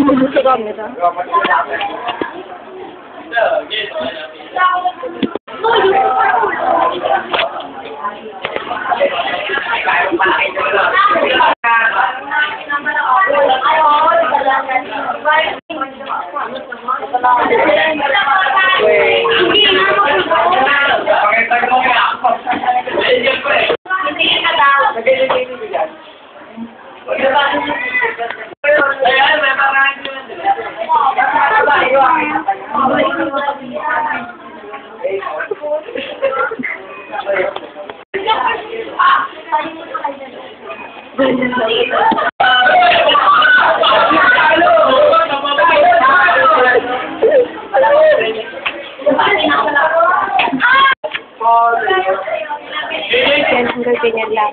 Kamulo sa camera. Yan, hanggang ganyan lang.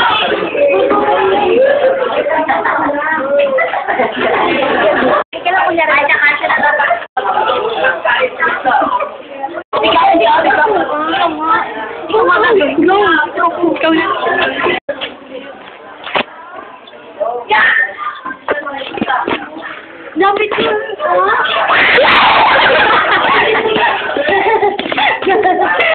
Mommy,